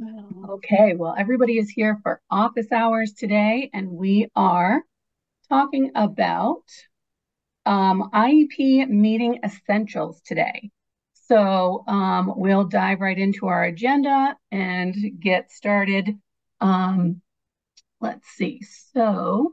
Okay, well, everybody is here for office hours today, and we are talking about um, IEP meeting essentials today. So um, we'll dive right into our agenda and get started. Um, let's see. So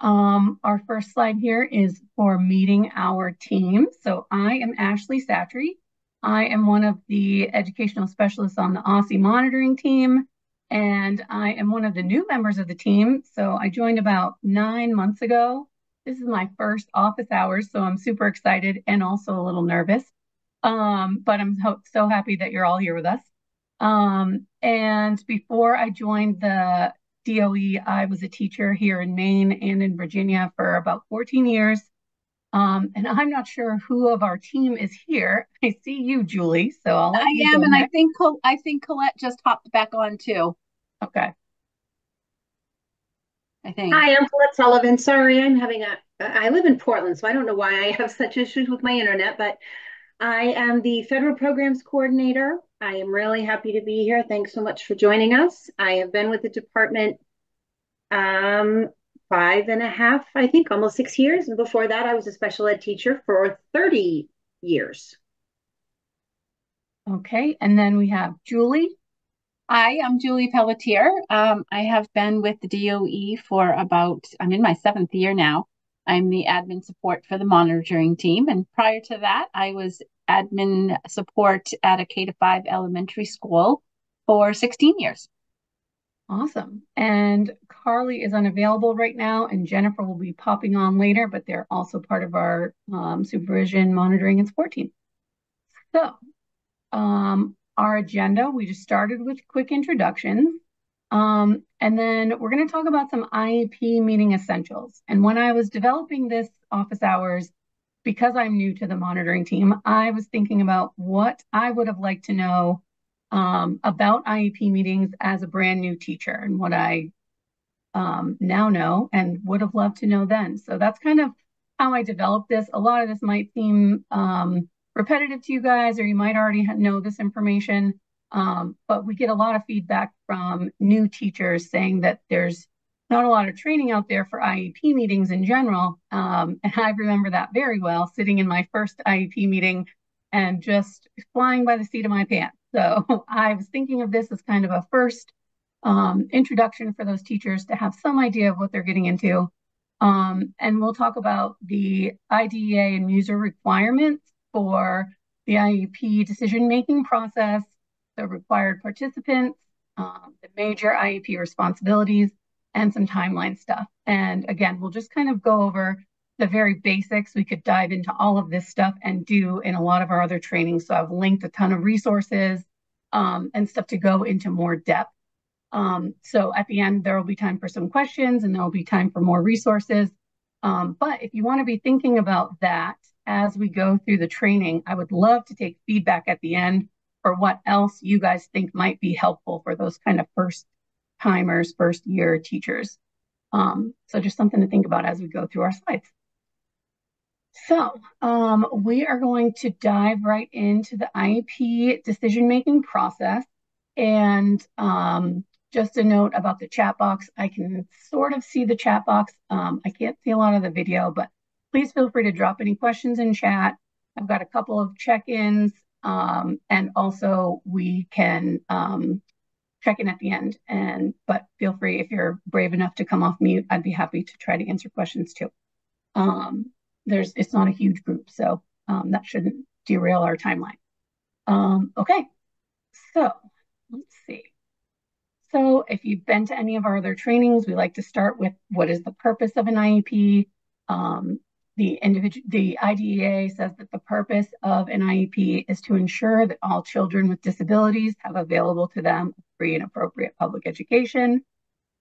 um, our first slide here is for meeting our team. So I am Ashley Satry. I am one of the educational specialists on the OSSE monitoring team, and I am one of the new members of the team. So I joined about nine months ago. This is my first office hours, so I'm super excited and also a little nervous. Um, but I'm so happy that you're all here with us. Um, and before I joined the DOE, I was a teacher here in Maine and in Virginia for about 14 years. Um, and I'm not sure who of our team is here. I see you, Julie. So I'll I am, and I think Col- I think Colette just hopped back on too. Okay. I think. Hi, I'm Colette Sullivan. Sorry, I'm having a. I live in Portland, so I don't know why I have such issues with my internet, but I am the federal programs coordinator. I am really happy to be here. Thanks so much for joining us. I have been with the department um, five and a half, I think, almost six years. And before that, I was a special ed teacher for 30 years. Okay, and then we have Julie. Hi, I'm Julie Pelletier. Um, I have been with the DOE for about, I'm in my seventh year now. I'm the admin support for the monitoring team. And prior to that, I was admin support at a K to five elementary school for 16 years. Awesome. And Carly is unavailable right now, and Jennifer will be popping on later, but they're also part of our um, supervision, monitoring, and support team. So, um, our agenda, we just started with quick introductions. Um, and then we're going to talk about some IEP meeting essentials. And when I was developing this office hours, because I'm new to the monitoring team, I was thinking about what I would have liked to know um, about IEP meetings as a brand new teacher and what I um, now know and would have loved to know then. So that's kind of how I developed this. A lot of this might seem um, repetitive to you guys, or you might already know this information. Um, but we get a lot of feedback from new teachers saying that there's not a lot of training out there for IEP meetings in general. Um, and I remember that very well, sitting in my first IEP meeting and just flying by the seat of my pants. So I was thinking of this as kind of a first um, introduction for those teachers to have some idea of what they're getting into. Um, and we'll talk about the IDEA and Muser requirements for the IEP decision-making process, the required participants, um, the major IEP responsibilities, and some timeline stuff. And again, we'll just kind of go over the very basics. We could dive into all of this stuff and do in a lot of our other trainings. So I've linked a ton of resources um, and stuff to go into more depth. Um, so at the end, there will be time for some questions and there will be time for more resources. Um, but if you want to be thinking about that as we go through the training, I would love to take feedback at the end for what else you guys think might be helpful for those kind of first timers, first year teachers. Um, so just something to think about as we go through our slides. So um, we are going to dive right into the IEP decision-making process. And um, just a note about the chat box, I can sort of see the chat box. Um, I can't see a lot of the video, but please feel free to drop any questions in chat. I've got a couple of check-ins um, and also we can um, check in at the end. And But feel free, if you're brave enough to come off mute, I'd be happy to try to answer questions too. Um, there's it's not a huge group, so um, that shouldn't derail our timeline. Um, okay, so let's see. So if you've been to any of our other trainings, we like to start with what is the purpose of an IEP. Um, the individual, the IDEA says that the purpose of an IEP is to ensure that all children with disabilities have available to them free and appropriate public education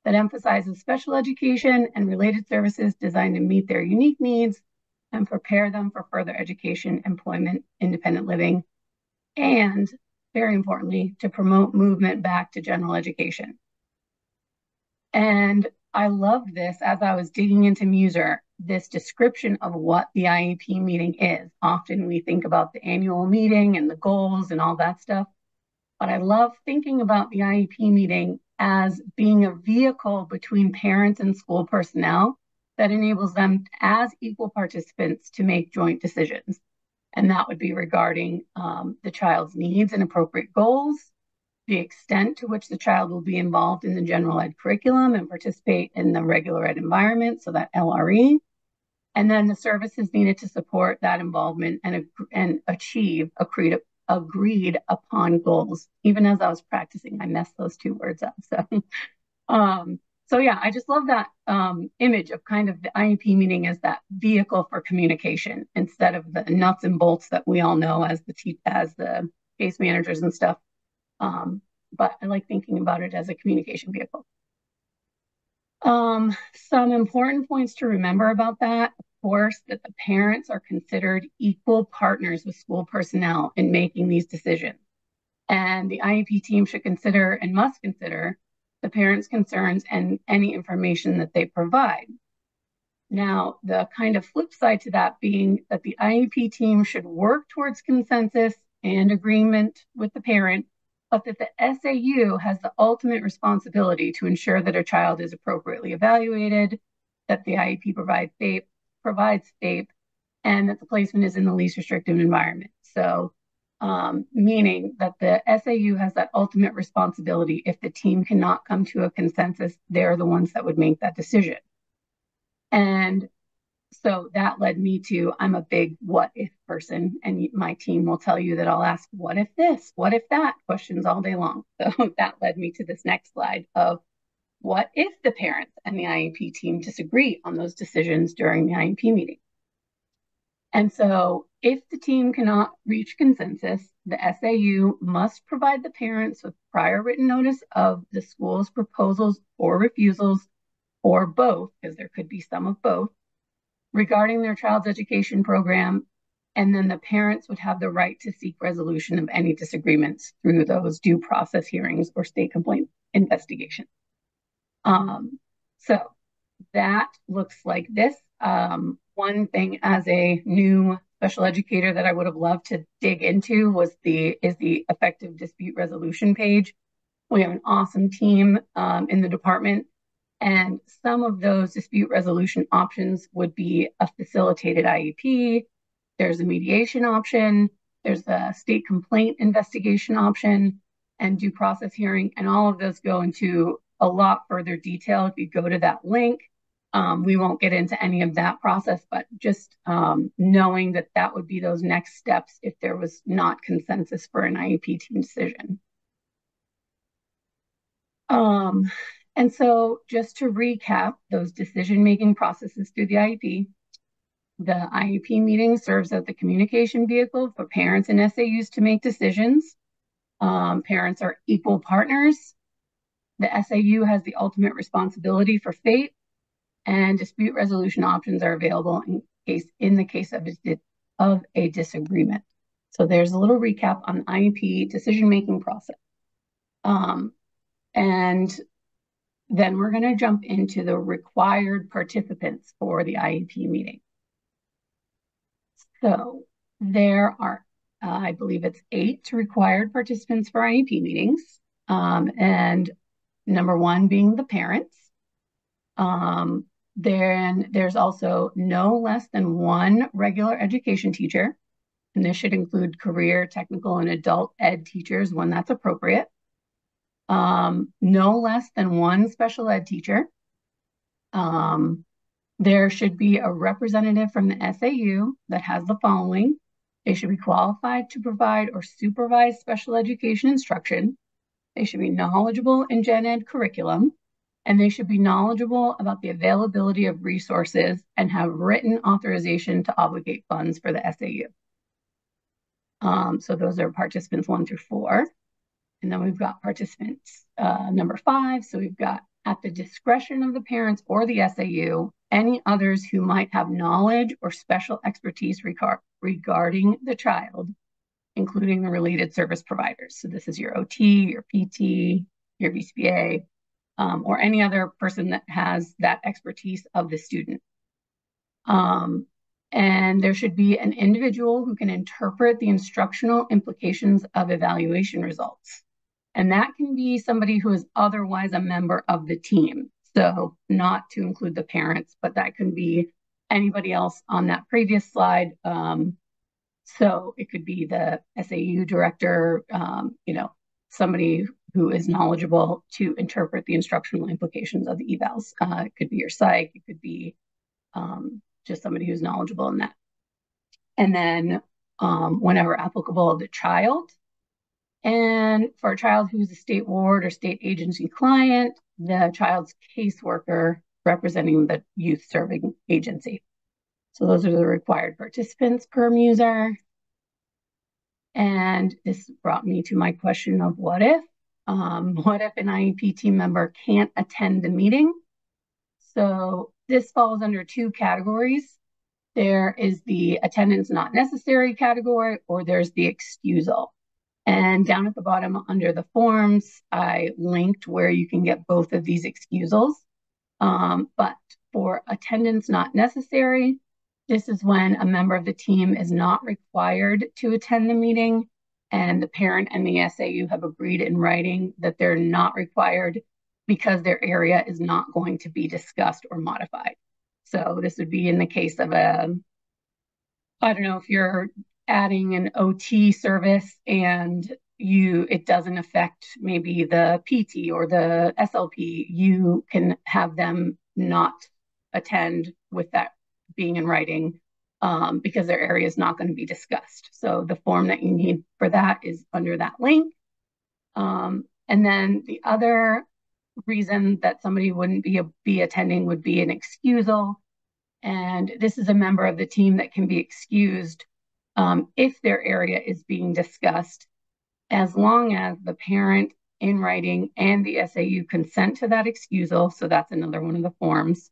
that emphasizes special education and related services designed to meet their unique needs and prepare them for further education, employment, independent living, and very importantly, to promote movement back to general education. And I loved this as I was digging into Muser, this description of what the IEP meeting is. Often we think about the annual meeting and the goals and all that stuff. But I love thinking about the IEP meeting as being a vehicle between parents and school personnel that enables them as equal participants to make joint decisions. And that would be regarding um, the child's needs and appropriate goals, the extent to which the child will be involved in the general ed curriculum and participate in the regular ed environment, so that LRE, and then the services needed to support that involvement and, and achieve agreed, agreed upon goals. Even as I was practicing, I messed those two words up. So, um, so yeah, I just love that um, image of kind of the IEP meeting as that vehicle for communication instead of the nuts and bolts that we all know as the as the case managers and stuff. Um, but I like thinking about it as a communication vehicle. Um, some important points to remember about that, of course, that the parents are considered equal partners with school personnel in making these decisions. And the IEP team should consider and must consider the parents' concerns and any information that they provide. Now, the kind of flip side to that being that the IEP team should work towards consensus and agreement with the parent but that the SAU has the ultimate responsibility to ensure that a child is appropriately evaluated, that the IEP provides FAPE, provides FAPE, and that the placement is in the least restrictive environment. So, um, meaning that the SAU has that ultimate responsibility. If the team cannot come to a consensus, they're the ones that would make that decision. And so that led me to I'm a big what if person, and my team will tell you that I'll ask what if this, what if that questions all day long. So that led me to this next slide of what if the parents and the IEP team disagree on those decisions during the IEP meeting. And so if the team cannot reach consensus, the SAU must provide the parents with prior written notice of the school's proposals or refusals, or both, because there could be some of both, regarding their child's education program, and then the parents would have the right to seek resolution of any disagreements through those due process hearings or state complaint investigation. Um, so that looks like this. Um, one thing as a new special educator that I would have loved to dig into was the is the effective dispute resolution page. We have an awesome team um, in the department and some of those dispute resolution options would be a facilitated IEP, there's a mediation option, there's a state complaint investigation option, and due process hearing. And all of those go into a lot further detail if you go to that link. Um, we won't get into any of that process, but just um, knowing that that would be those next steps if there was not consensus for an IEP team decision. Um, and so just to recap those decision-making processes through the IEP, the IEP meeting serves as the communication vehicle for parents and SAUs to make decisions. Um, parents are equal partners. The SAU has the ultimate responsibility for FAPE, and dispute resolution options are available in case in the case of a, of a disagreement. So there's a little recap on IEP decision-making process. Um, and then we're going to jump into the required participants for the IEP meeting. So there are, uh, I believe it's eight required participants for IEP meetings. Um, and number one being the parents. Um, then there's also no less than one regular education teacher. And this should include career, technical, and adult ed teachers when that's appropriate um, no less than one special ed teacher. Um, there should be a representative from the SAU that has the following. They should be qualified to provide or supervise special education instruction. They should be knowledgeable in gen ed curriculum, and they should be knowledgeable about the availability of resources and have written authorization to obligate funds for the SAU. Um, so those are participants one through four. And then we've got participants uh, number five. So we've got at the discretion of the parents or the SAU, any others who might have knowledge or special expertise regard regarding the child, including the related service providers. So this is your OT, your PT, your BCBA, um, or any other person that has that expertise of the student. Um, and there should be an individual who can interpret the instructional implications of evaluation results. And that can be somebody who is otherwise a member of the team. So not to include the parents, but that can be anybody else on that previous slide. Um, so it could be the SAU director, um, you know, somebody who is knowledgeable to interpret the instructional implications of the evals. Uh, it could be your psych, it could be um, just somebody who's knowledgeable in that. And then um, whenever applicable, the child. And for a child who's a state ward or state agency client, the child's caseworker representing the youth serving agency. So those are the required participants per Muser. And this brought me to my question of what if? Um, what if an IEP team member can't attend the meeting? So this falls under two categories. There is the attendance not necessary category, or there's the excusal. And down at the bottom under the forms, I linked where you can get both of these excusals. Um, but for attendance not necessary, this is when a member of the team is not required to attend the meeting and the parent and the SAU have agreed in writing that they're not required because their area is not going to be discussed or modified. So this would be in the case of a, I don't know if you're adding an OT service and you it doesn't affect maybe the PT or the SLP, you can have them not attend with that being in writing um, because their area is not going to be discussed. So the form that you need for that is under that link. Um, and then the other reason that somebody wouldn't be, a, be attending would be an excusal. And this is a member of the team that can be excused um, if their area is being discussed, as long as the parent in writing and the SAU consent to that excusal. So that's another one of the forms.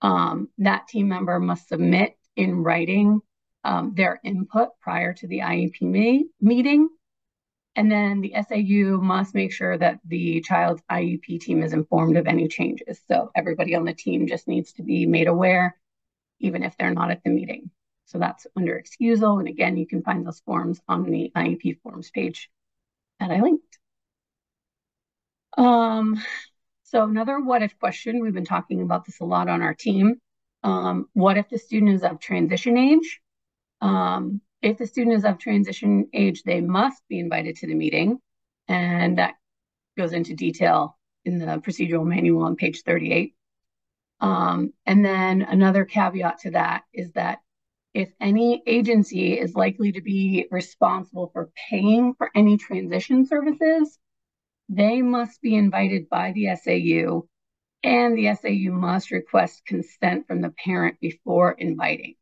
Um, that team member must submit in writing um, their input prior to the IEP me meeting. And then the SAU must make sure that the child's IEP team is informed of any changes. So everybody on the team just needs to be made aware, even if they're not at the meeting. So that's under excusal. And again, you can find those forms on the IEP forms page that I linked. Um, so another what if question, we've been talking about this a lot on our team. Um, what if the student is of transition age? Um, if the student is of transition age, they must be invited to the meeting. And that goes into detail in the procedural manual on page 38. Um, and then another caveat to that is that if any agency is likely to be responsible for paying for any transition services, they must be invited by the SAU, and the SAU must request consent from the parent before inviting.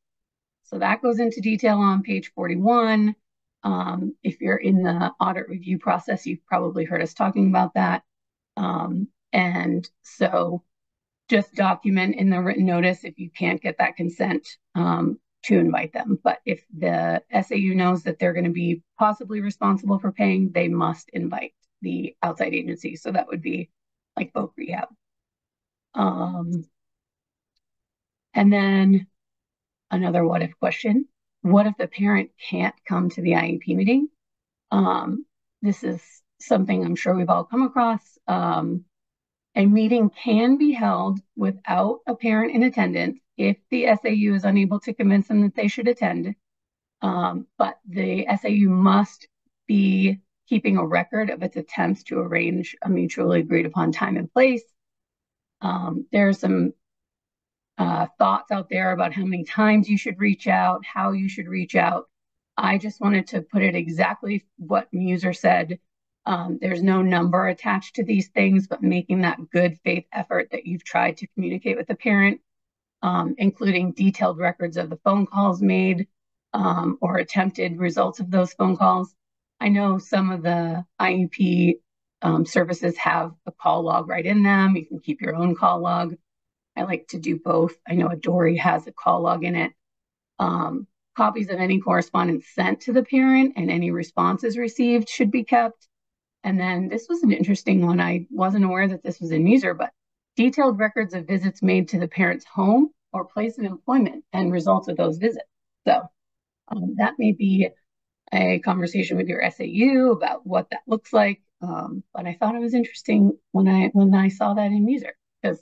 So that goes into detail on page 41. Um, if you're in the audit review process, you've probably heard us talking about that. Um, and so just document in the written notice if you can't get that consent um, to invite them. But if the SAU knows that they're going to be possibly responsible for paying, they must invite the outside agency. So that would be like Voc Rehab. Um, and then another what if question. What if the parent can't come to the IEP meeting? Um, this is something I'm sure we've all come across. Um, a meeting can be held without a parent in attendance if the SAU is unable to convince them that they should attend. Um, but the SAU must be keeping a record of its attempts to arrange a mutually agreed upon time and place. Um, there are some uh, thoughts out there about how many times you should reach out, how you should reach out. I just wanted to put it exactly what Muser said. Um, there's no number attached to these things, but making that good faith effort that you've tried to communicate with the parent, um, including detailed records of the phone calls made um, or attempted results of those phone calls. I know some of the IEP um, services have a call log right in them. You can keep your own call log. I like to do both. I know Adori has a call log in it. Um, copies of any correspondence sent to the parent and any responses received should be kept. And then this was an interesting one. I wasn't aware that this was in Muser, but detailed records of visits made to the parent's home or place of employment and results of those visits. So um, that may be a conversation with your SAU about what that looks like. Um, but I thought it was interesting when I when I saw that in Muser because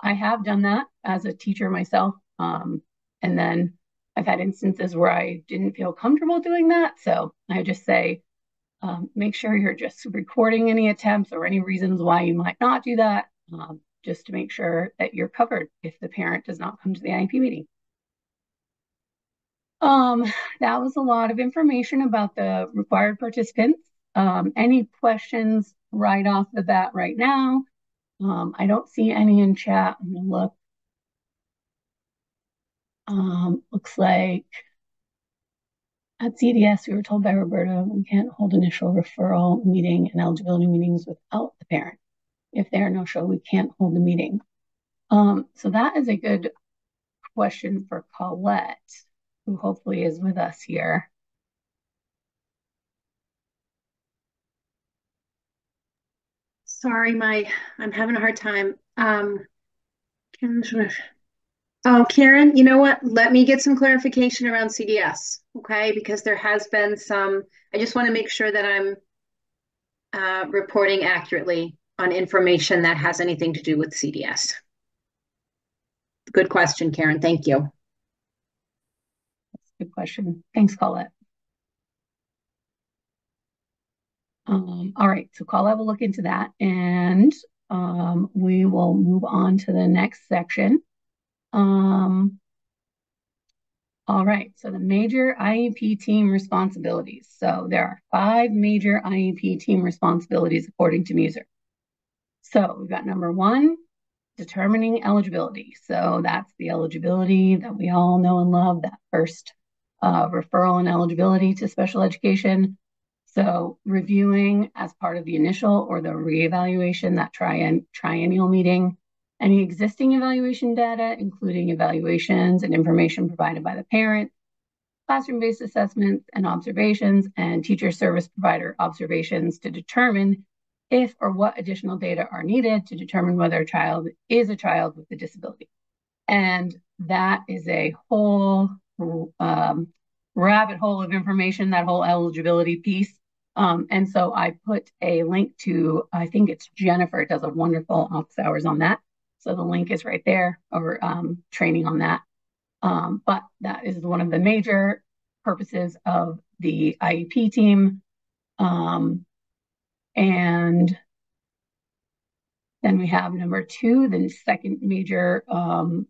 I have done that as a teacher myself. Um, and then I've had instances where I didn't feel comfortable doing that. So I just say, um, make sure you're just recording any attempts or any reasons why you might not do that, um, just to make sure that you're covered if the parent does not come to the IEP meeting. Um, that was a lot of information about the required participants. Um, any questions right off the bat right now? Um, I don't see any in chat. I'm gonna look. Um, looks like at CDS, we were told by Roberta, we can't hold initial referral meeting and eligibility meetings without the parent. If they are no show, we can't hold the meeting. Um, so that is a good question for Colette, who hopefully is with us here. Sorry, my I'm having a hard time. Um, Oh, Karen, you know what? Let me get some clarification around CDS, okay? Because there has been some, I just want to make sure that I'm uh, reporting accurately on information that has anything to do with CDS. Good question, Karen. Thank you. That's a Good question. Thanks, Colette. Um, all right, so Colette will look into that and um, we will move on to the next section. Um, all right, so the major IEP team responsibilities. So there are five major IEP team responsibilities according to Muser. So we've got number one, determining eligibility. So that's the eligibility that we all know and love, that first uh, referral and eligibility to special education. So reviewing as part of the initial or the reevaluation, that tri triennial meeting, any existing evaluation data, including evaluations and information provided by the parent, classroom-based assessments and observations, and teacher service provider observations to determine if or what additional data are needed to determine whether a child is a child with a disability. And that is a whole um, rabbit hole of information, that whole eligibility piece. Um, and so I put a link to, I think it's Jennifer, does a wonderful office hours on that. So the link is right there or um, training on that. Um, but that is one of the major purposes of the IEP team. Um, and then we have number two, the second major um,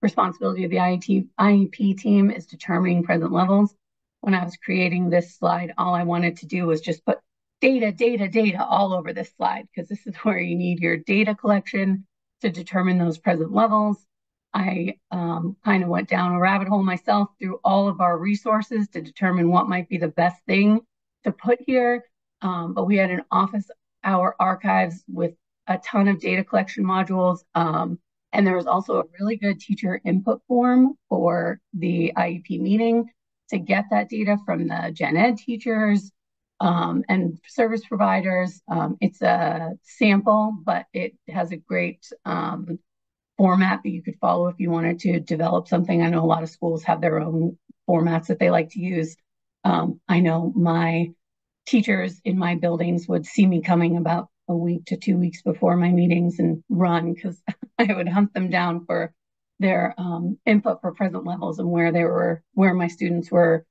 responsibility of the IEP, IEP team is determining present levels. When I was creating this slide, all I wanted to do was just put data, data, data all over this slide because this is where you need your data collection to determine those present levels. I um, kind of went down a rabbit hole myself through all of our resources to determine what might be the best thing to put here. Um, but we had an office hour archives with a ton of data collection modules. Um, and there was also a really good teacher input form for the IEP meeting to get that data from the gen ed teachers, um, and service providers. Um, it's a sample, but it has a great um, format that you could follow if you wanted to develop something. I know a lot of schools have their own formats that they like to use. Um, I know my teachers in my buildings would see me coming about a week to two weeks before my meetings and run because I would hunt them down for their um, input for present levels and where they were, where my students were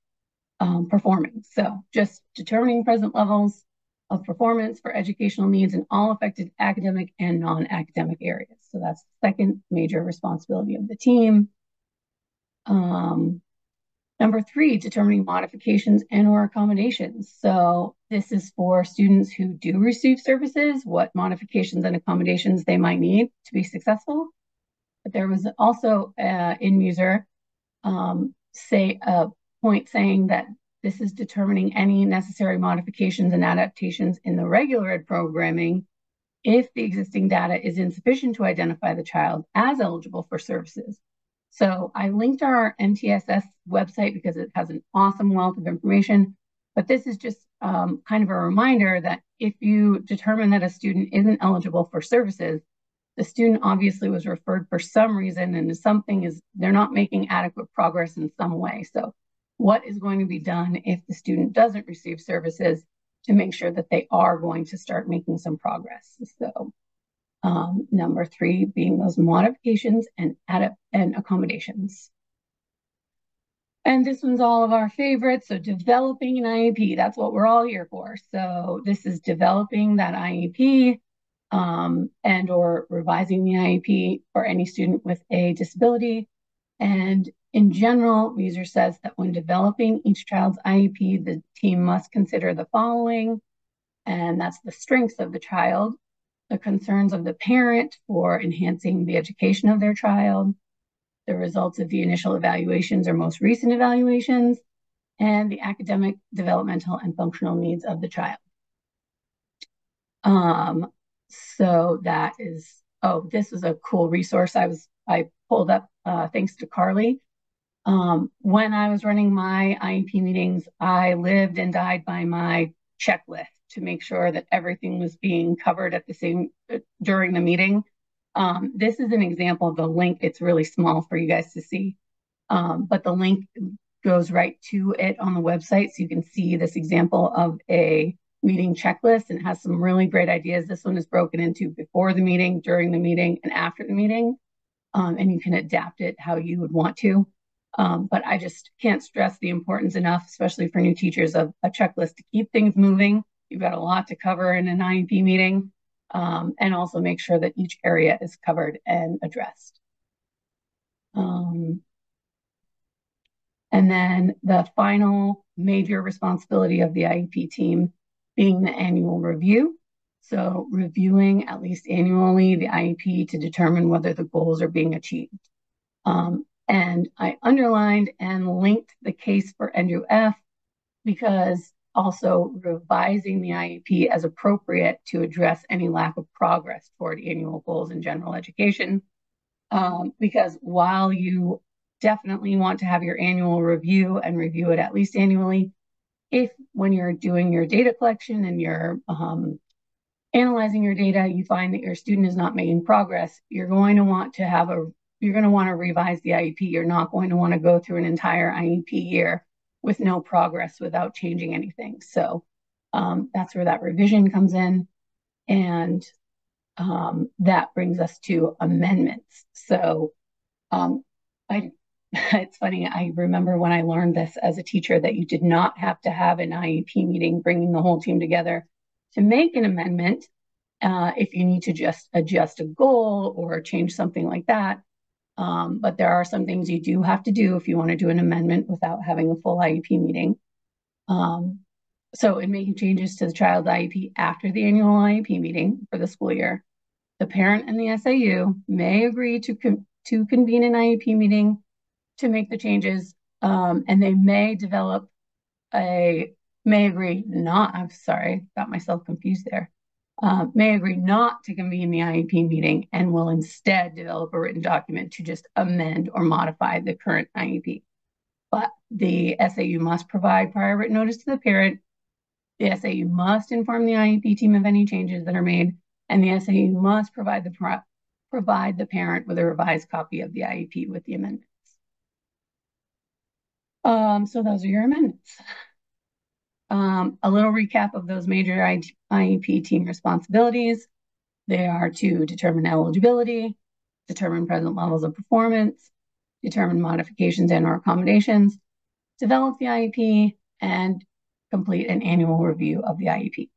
um, performing. So just determining present levels of performance for educational needs in all affected academic and non-academic areas. So that's the second major responsibility of the team. Um, number three, determining modifications and or accommodations. So this is for students who do receive services, what modifications and accommodations they might need to be successful. But there was also uh, in Muser, um, say a point saying that this is determining any necessary modifications and adaptations in the regular ed programming if the existing data is insufficient to identify the child as eligible for services. So I linked our MTSS website because it has an awesome wealth of information, but this is just um, kind of a reminder that if you determine that a student isn't eligible for services, the student obviously was referred for some reason and something is, they're not making adequate progress in some way. So what is going to be done if the student doesn't receive services to make sure that they are going to start making some progress. So um, number three being those modifications and adapt and accommodations. And this one's all of our favorites. So developing an IEP, that's what we're all here for. So this is developing that IEP um, and or revising the IEP for any student with a disability. And in general, Muser says that when developing each child's IEP, the team must consider the following, and that's the strengths of the child, the concerns of the parent for enhancing the education of their child, the results of the initial evaluations or most recent evaluations, and the academic, developmental, and functional needs of the child. Um, so that is, oh, this is a cool resource I was I pulled up uh, thanks to Carly. Um, when I was running my IEP meetings, I lived and died by my checklist to make sure that everything was being covered at the same uh, during the meeting. Um, this is an example of the link. It's really small for you guys to see, um, but the link goes right to it on the website. So you can see this example of a meeting checklist and it has some really great ideas. This one is broken into before the meeting, during the meeting, and after the meeting. Um, and you can adapt it how you would want to. Um, but I just can't stress the importance enough, especially for new teachers, of a checklist to keep things moving. You've got a lot to cover in an IEP meeting, um, and also make sure that each area is covered and addressed. Um, and then the final major responsibility of the IEP team the annual review. So reviewing at least annually the IEP to determine whether the goals are being achieved. Um, and I underlined and linked the case for Endrew F because also revising the IEP as appropriate to address any lack of progress toward annual goals in general education. Um, because while you definitely want to have your annual review and review it at least annually, if when you're doing your data collection and you're um, analyzing your data, you find that your student is not making progress, you're going to want to have a you're going to want to revise the IEP. You're not going to want to go through an entire IEP year with no progress without changing anything. So um, that's where that revision comes in. And um, that brings us to amendments. So um, I, it's funny, I remember when I learned this as a teacher that you did not have to have an IEP meeting bringing the whole team together to make an amendment. Uh, if you need to just adjust a goal or change something like that, um, but there are some things you do have to do if you want to do an amendment without having a full IEP meeting. Um, so in making changes to the child's IEP after the annual IEP meeting for the school year, the parent and the SAU may agree to, con to convene an IEP meeting to make the changes, um, and they may develop a, may agree not, I'm sorry, got myself confused there uh, may agree not to convene the IEP meeting and will instead develop a written document to just amend or modify the current IEP. But the SAU must provide prior written notice to the parent. The SAU must inform the IEP team of any changes that are made, and the SAU must provide the provide the parent with a revised copy of the IEP with the amendments. Um, so those are your amendments. Um, a little recap of those major IEP team responsibilities. They are to determine eligibility, determine present levels of performance, determine modifications and or accommodations, develop the IEP, and complete an annual review of the IEP.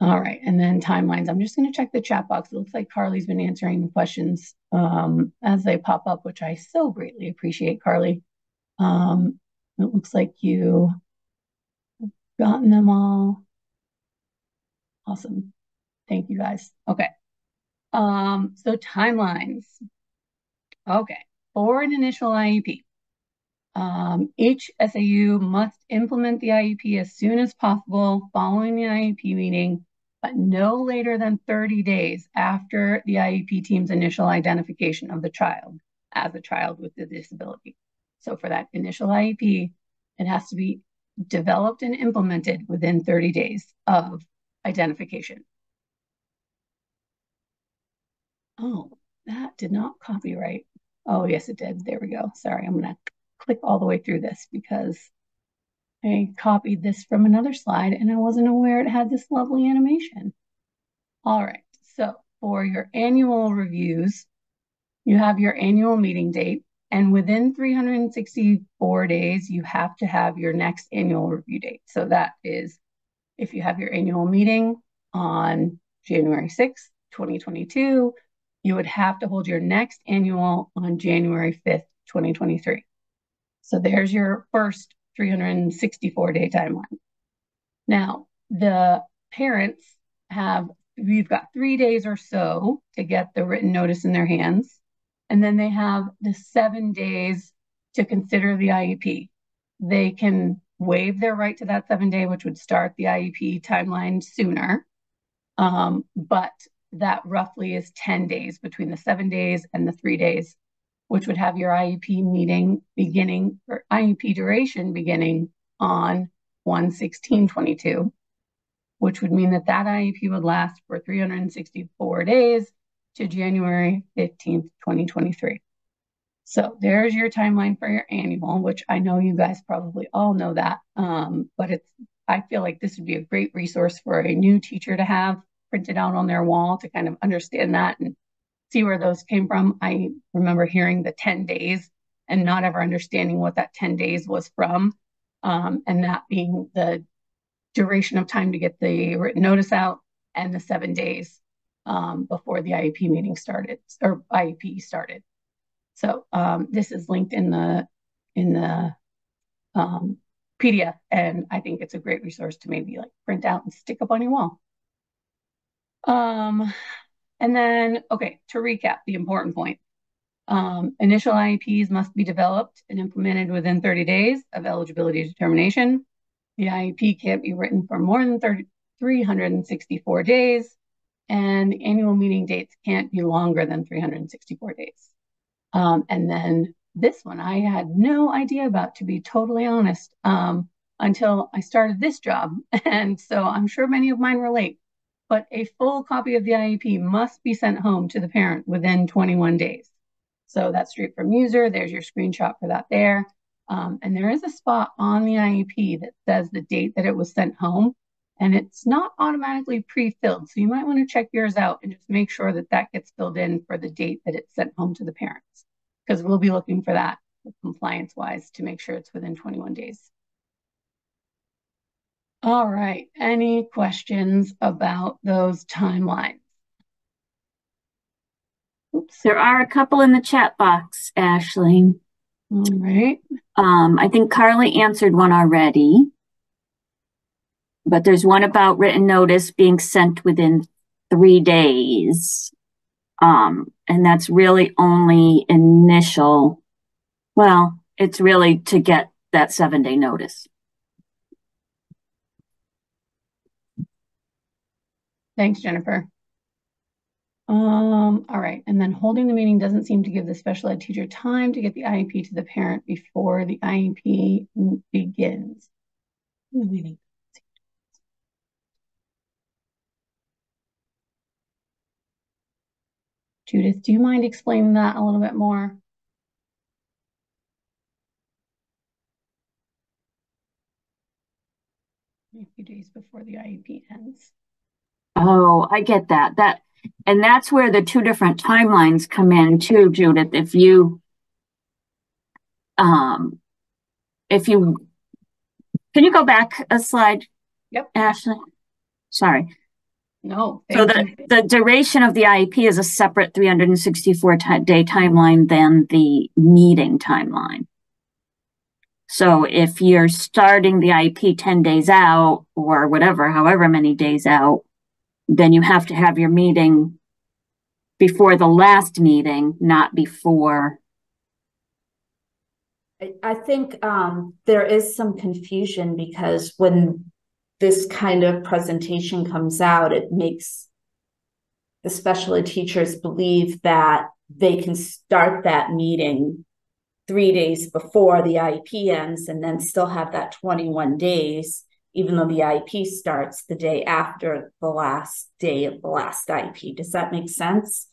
All right, and then timelines. I'm just going to check the chat box. It looks like Carly's been answering the questions um, as they pop up, which I so greatly appreciate, Carly. Um, it looks like you have gotten them all. Awesome. Thank you guys. Okay. Um, so timelines. Okay. For an initial IEP, um, each SAU must implement the IEP as soon as possible following the IEP meeting, but no later than 30 days after the IEP team's initial identification of the child as a child with a disability. So for that initial IEP, it has to be developed and implemented within 30 days of identification. Oh, that did not copyright. Oh, yes, it did. There we go. Sorry, I'm going to click all the way through this because I copied this from another slide and I wasn't aware it had this lovely animation. All right, so for your annual reviews, you have your annual meeting date, and within 364 days, you have to have your next annual review date. So that is if you have your annual meeting on January 6th, 2022, you would have to hold your next annual on January 5th, 2023. So there's your first 364 day timeline. Now, the parents have, we've got three days or so to get the written notice in their hands. And then they have the seven days to consider the IEP. They can waive their right to that seven day, which would start the IEP timeline sooner. Um, but that roughly is 10 days between the seven days and the three days, which would have your IEP meeting beginning or IEP duration beginning on 11622, which would mean that that IEP would last for 364 days to January 15th, 2023. So there's your timeline for your annual, which I know you guys probably all know that. Um, but it's I feel like this would be a great resource for a new teacher to have printed out on their wall to kind of understand that and see where those came from. I remember hearing the 10 days and not ever understanding what that 10 days was from. Um, and that being the duration of time to get the written notice out and the seven days um, before the IEP meeting started or IEP started. So um, this is linked in the in the um, PDF, and I think it's a great resource to maybe like print out and stick up on your wall. Um, and then, okay, to recap the important point. Um, initial IEPs must be developed and implemented within 30 days of eligibility determination. The IEP can't be written for more than 30, 364 days, and the annual meeting dates can't be longer than 364 days. Um, and then this one I had no idea about, to be totally honest, um, until I started this job. And so I'm sure many of mine relate. But a full copy of the IEP must be sent home to the parent within 21 days. So that's straight from Muser. There's your screenshot for that there. Um, and there is a spot on the IEP that says the date that it was sent home and it's not automatically pre-filled. So you might want to check yours out and just make sure that that gets filled in for the date that it's sent home to the parents, because we'll be looking for that compliance wise to make sure it's within 21 days. All right, any questions about those timelines? Oops. There are a couple in the chat box, Ashley. All right. Um, I think Carly answered one already but there's one about written notice being sent within three days. Um, and that's really only initial. Well, it's really to get that seven day notice. Thanks, Jennifer. Um, all right, and then holding the meeting doesn't seem to give the special ed teacher time to get the IEP to the parent before the IEP begins. Meeting. Judith, do you mind explaining that a little bit more? A few days before the IEP ends. Oh, I get that. That and that's where the two different timelines come in too, Judith. If you um if you can you go back a slide? Yep. Ashley. Sorry. No. So the, the duration of the IEP is a separate 364 day timeline than the meeting timeline. So if you're starting the IEP 10 days out or whatever, however many days out, then you have to have your meeting before the last meeting, not before. I think um, there is some confusion because when this kind of presentation comes out, it makes the special ed teachers believe that they can start that meeting three days before the IEP ends and then still have that 21 days, even though the IEP starts the day after the last day of the last IEP. Does that make sense?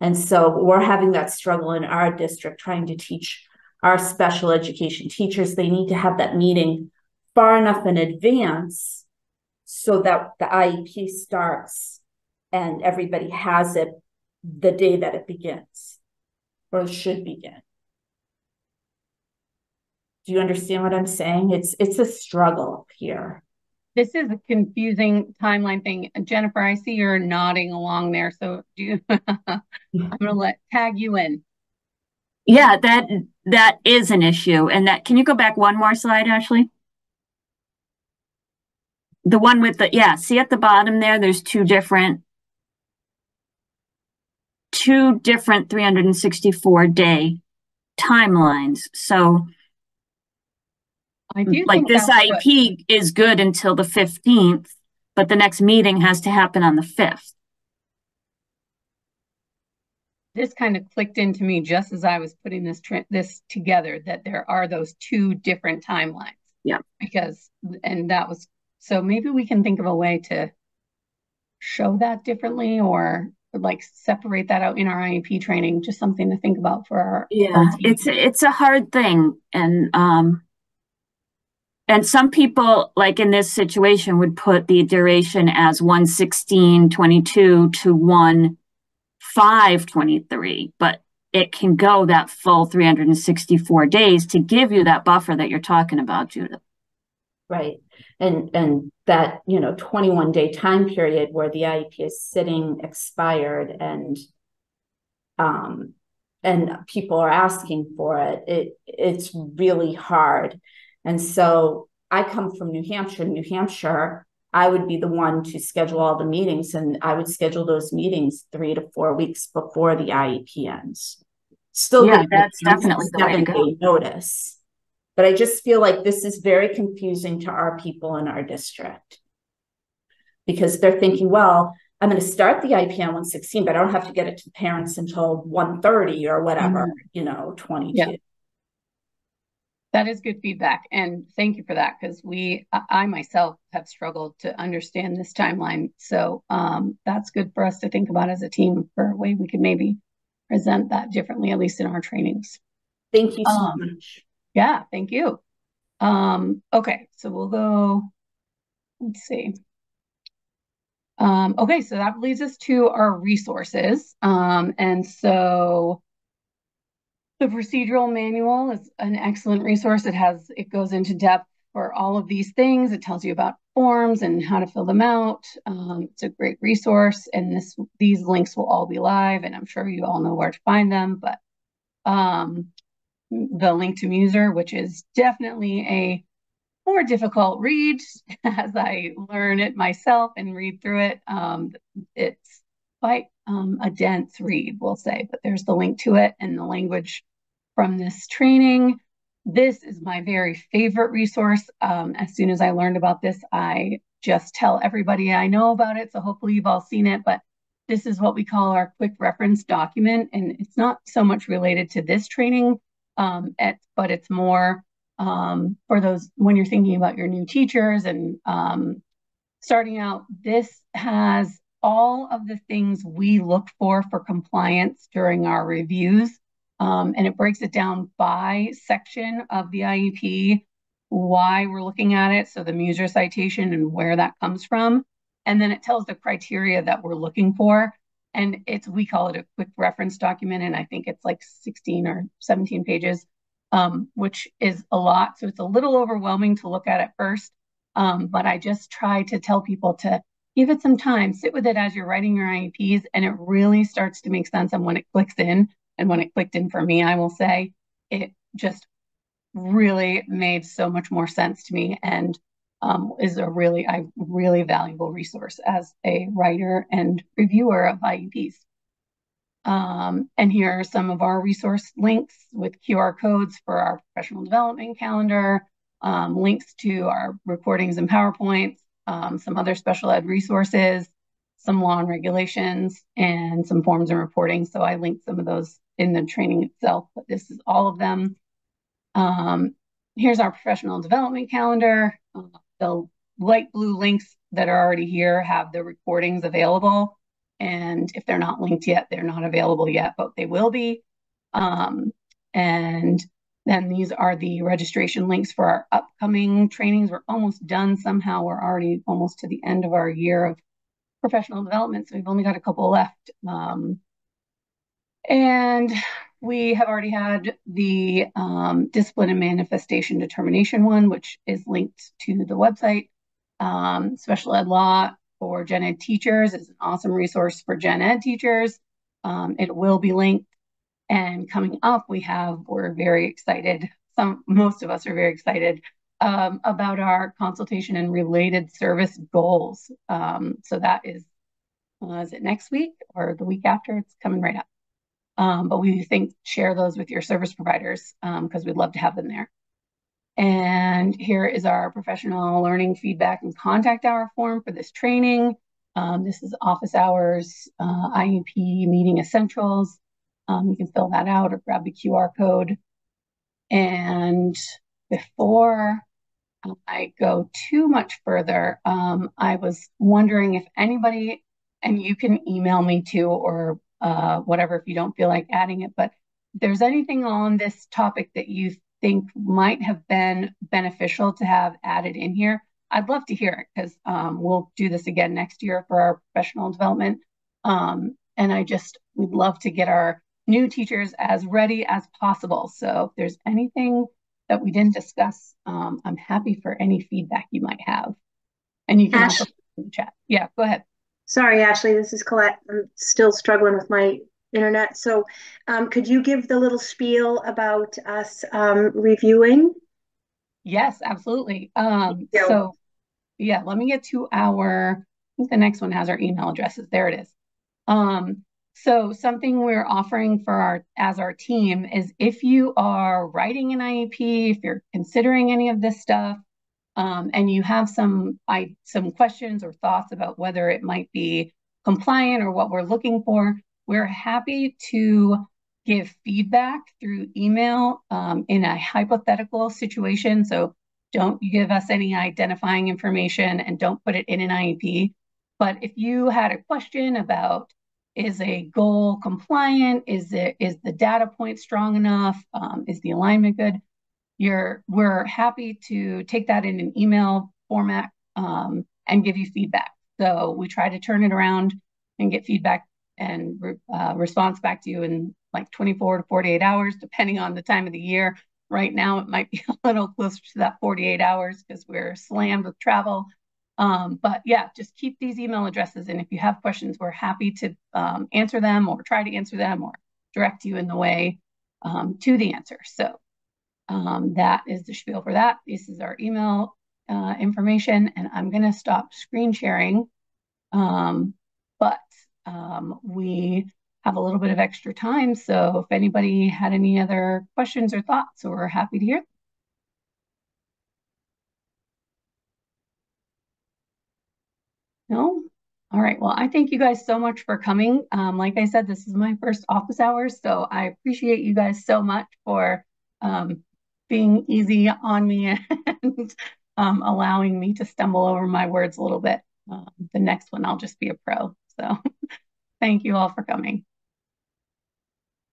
And so we're having that struggle in our district trying to teach our special education teachers. They need to have that meeting far enough in advance so that the IEP starts and everybody has it the day that it begins or should begin. Do you understand what I'm saying? It's it's a struggle here. This is a confusing timeline thing. Jennifer, I see you're nodding along there. So do you, I'm gonna let tag you in. Yeah, that that is an issue. And that can you go back one more slide, Ashley? The one with the yeah, see at the bottom there, there's two different two different 364 day timelines. So I do like this ip IEP is good until the 15th, but the next meeting has to happen on the 5th. this kind of clicked into me just as I was putting this this together that there are those two different timelines. Yeah. Because and that was so maybe we can think of a way to show that differently or like separate that out in our IEP training, just something to think about for our Yeah, our it's it's a hard thing and um and some people like in this situation would put the duration as 116 22 to 1 523 but it can go that full 364 days to give you that buffer that you're talking about judith Right. And and that, you know, 21 day time period where the IEP is sitting expired and um and people are asking for it, it it's really hard. And so I come from New Hampshire. New Hampshire, I would be the one to schedule all the meetings and I would schedule those meetings three to four weeks before the IEP ends. Still Yeah, that's definitely the way to go. notice. But I just feel like this is very confusing to our people in our district. Because they're thinking, well, I'm going to start the IP on 116, but I don't have to get it to the parents until 130 or whatever, you know, 22. Yeah. That is good feedback. And thank you for that because we, I I myself have struggled to understand this timeline. So um, that's good for us to think about as a team for a way we could maybe present that differently, at least in our trainings. Thank you so Um, much. Yeah, thank you. Um, okay, so we'll go, let's see. Um, okay, so that leads us to our resources. Um, and so the procedural manual is an excellent resource. It has, it goes into depth for all of these things. It tells you about forms and how to fill them out. Um, it's a great resource and this, these links will all be live and I'm sure you all know where to find them, but um, the link to Muser, which is definitely a more difficult read as I learn it myself and read through it. Um, it's quite um, a dense read, we'll say, but there's the link to it and the language from this training. This is my very favorite resource. Um, as soon as I learned about this, I just tell everybody I know about it. So hopefully you've all seen it, but this is what we call our quick reference document. And it's not so much related to this training, um, at, but it's more um, for those when you're thinking about your new teachers and um, starting out. This has all of the things we look for for compliance during our reviews. Um, and it breaks it down by section of the IEP, why we're looking at it, so the Muser citation and where that comes from. And then it tells the criteria that we're looking for. And it's, we call it a quick reference document. And I think it's like 16 or 17 pages, um, which is a lot. So it's a little overwhelming to look at at first. Um, but I just try to tell people to give it some time, sit with it as you're writing your IEPs, and it really starts to make sense. And when it clicks in, and when it clicked in for me, I will say it just really made so much more sense to me and um, is a really, I really valuable resource as a writer and reviewer of IEPs. Um, and here are some of our resource links with QR codes for our professional development calendar, um, links to our recordings and PowerPoints, um, some other special ed resources, some law and regulations, and some forms and reporting. So I linked some of those in the training itself, but this is all of them. Um, here's our professional development calendar. The light blue links that are already here have the recordings available. And if they're not linked yet, they're not available yet, but they will be. Um, and then these are the registration links for our upcoming trainings. We're almost done somehow. We're already almost to the end of our year of professional development, so we've only got a couple left. Um, and we have already had the um, discipline and manifestation determination one, which is linked to the website. Um, special ed law for gen ed teachers is an awesome resource for gen ed teachers. Um, it will be linked and coming up, we have, we're very excited. Some, most of us are very excited um, about our consultation and related service goals. Um, so that is, uh, is it next week or the week after? It's coming right up. Um, but we think share those with your service providers because um, we'd love to have them there. And here is our professional learning feedback and contact hour form for this training. Um, this is office hours, uh, IEP meeting essentials. Um, you can fill that out or grab the QR code. And before I go too much further, um, I was wondering if anybody, and you can email me too, or uh, whatever if you don't feel like adding it, but there's anything on this topic that you think might have been beneficial to have added in here, I'd love to hear it because um, we'll do this again next year for our professional development. Um, and I just would love to get our new teachers as ready as possible. So if there's anything that we didn't discuss, um, I'm happy for any feedback you might have. And you can Ash- also in the chat. Yeah, go ahead. Sorry, Ashley, this is Colette. I'm still struggling with my internet. So um, could you give the little spiel about us um, reviewing? Yes, absolutely. Um, so yeah, let me get to our, I think the next one has our email addresses. There it is. Um, so something we're offering for our as our team is if you are writing an IEP, if you're considering any of this stuff, um, and you have some I, some questions or thoughts about whether it might be compliant or what we're looking for, we're happy to give feedback through email um, in a hypothetical situation. So don't give us any identifying information and don't put it in an IEP. But if you had a question about is a goal compliant? Is it is the data point strong enough? Um, is the alignment good? You're we're happy to take that in an email format um, and give you feedback. So we try to turn it around and get feedback and re, uh, response back to you in like 24 to 48 hours, depending on the time of the year. Right now, it might be a little closer to that 48 hours because we're slammed with travel. Um, but yeah, just keep these email addresses. And if you have questions, we're happy to um, answer them or try to answer them or direct you in the way um, to the answer. So um, that is the spiel for that. This is our email uh, information, and I'm going to stop screen sharing. Um, but um, we have a little bit of extra time. So if anybody had any other questions or thoughts, we're happy to hear No? All right. Well, I thank you guys so much for coming. Um, like I said, this is my first office hours, so I appreciate you guys so much for um, being easy on me and um, allowing me to stumble over my words a little bit. Uh, the next one, I'll just be a pro. So thank you all for coming.